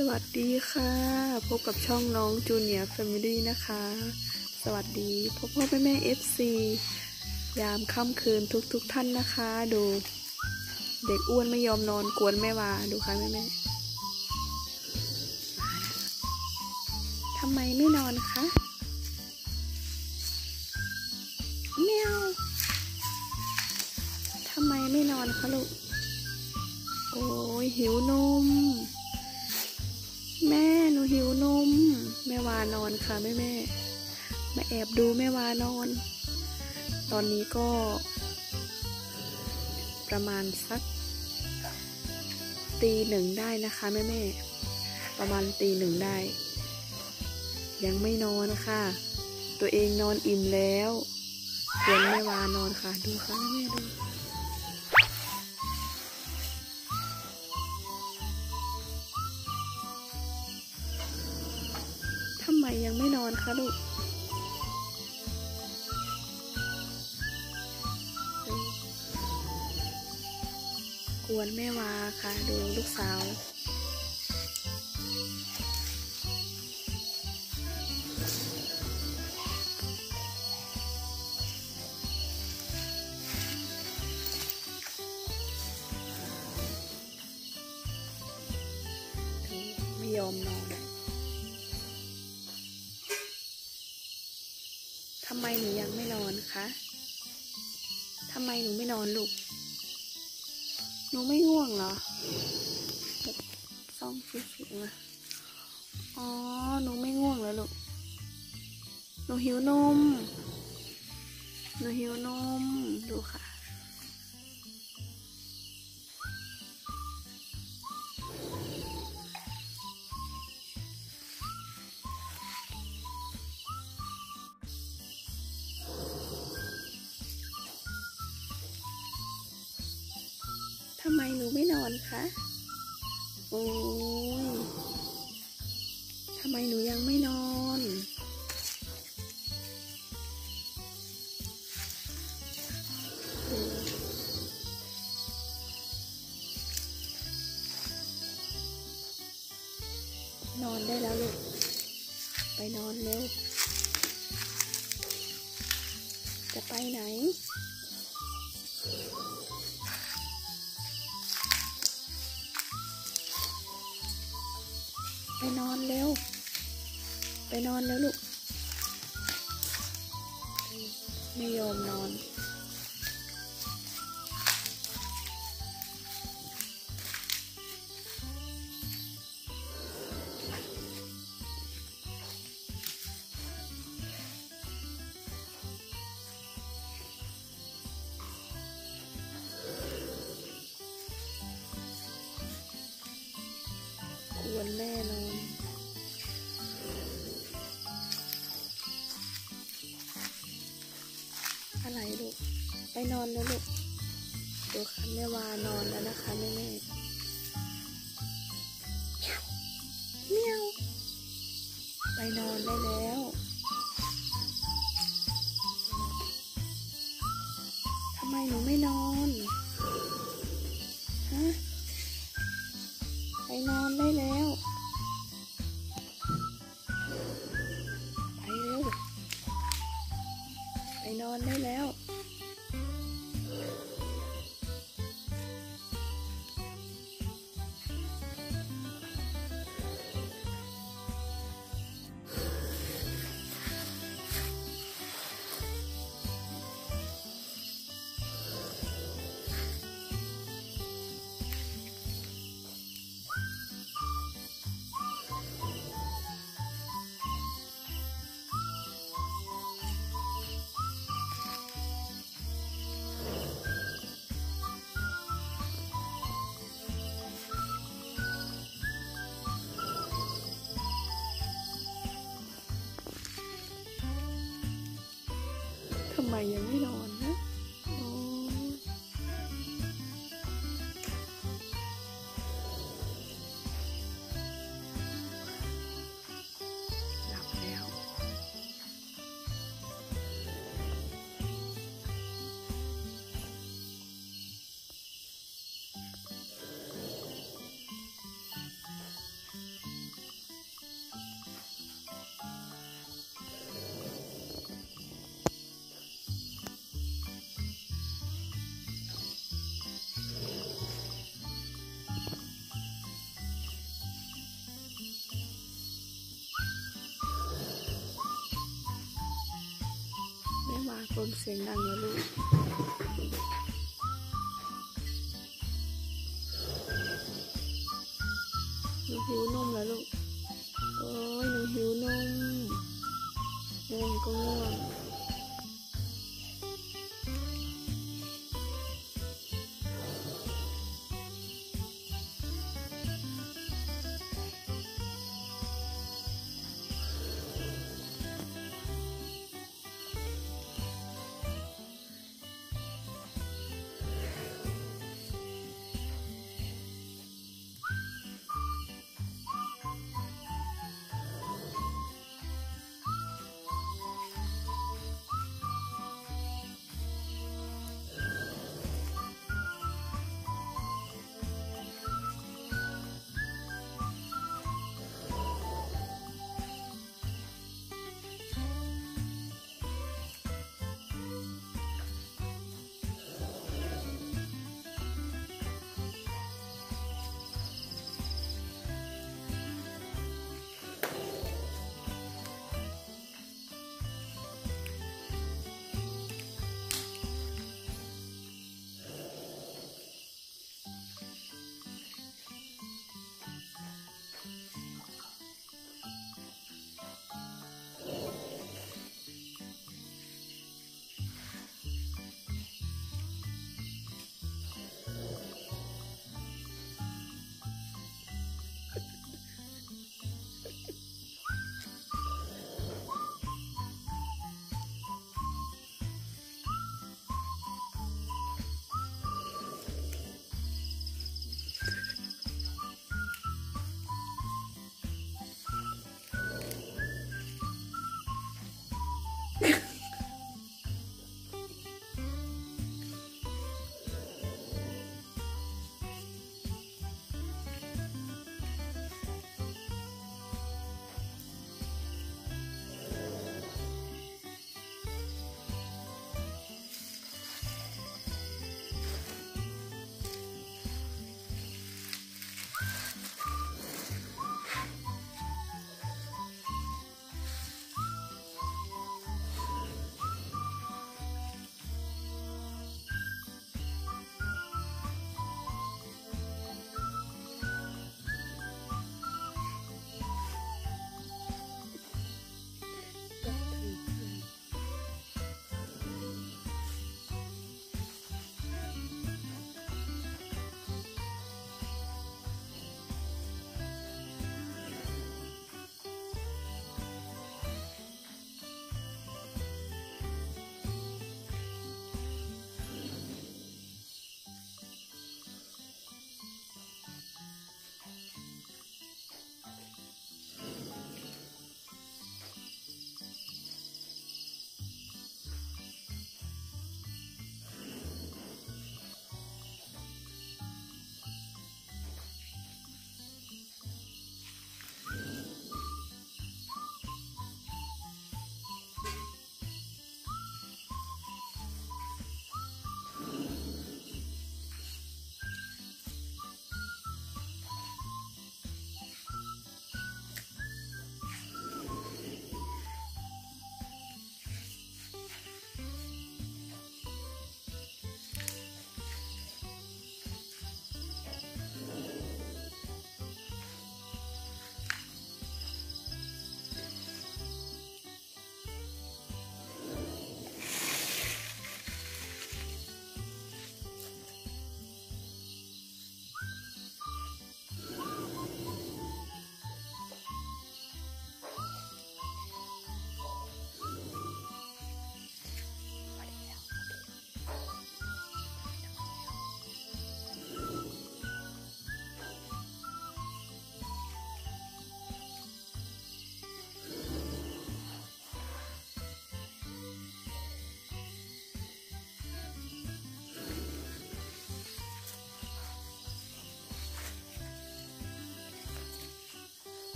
สวัสดีค่ะ พบกับช่องน้องจูเนียร์แฟมิลี่นะคะ สวัสดีพ่อพ่อแม่แม่ FC ยามค่ำคืนทุกทุกๆท่านนะคะ ดู เด็กอ้วนไม่ยอมนอนกวนแม่วาดูค่ะแม่แม่ทำไมไม่นอนคะเมียวทำไมไม่นอนคะลูก โอ้ยหิวนม แม่หนูหิวนม แม่วานอนค่ะแม่แม่มาแอบดูแม่วานอน ตอนนี้ก็ ประมาณสัก ตีหนึ่งได้นะคะแม่แม่ประมาณตีหนึ่งได้ ยังไม่นอนค่ะ ตัวเองนอนอิ่มแล้วส่วนแม่วานอนค่ะ ดูค่ะแม่ดู นอนคะลูกกวนแม่วาค่ะ ดูลูกสาวไม่ยอมนอน หนูยังไม่นอนคะทำไมหนูไม่นอนลูก หนูไม่ง่วงเหรอซ่องฟิฟิมาอ๋อ หนูไม่ง่วงแล้วลูก หนูหิวนม หนูหิวนม ดูค่ะ อนคะโอ้ยทำไมหนูยังไม่นอนน ไปนอนเร็ว ไปนอนแล้วลูก ไม่ยอมนอน นอนแล้วลูกดูค่ะแม่วานอนแล้วนะคะแม่ กลนเ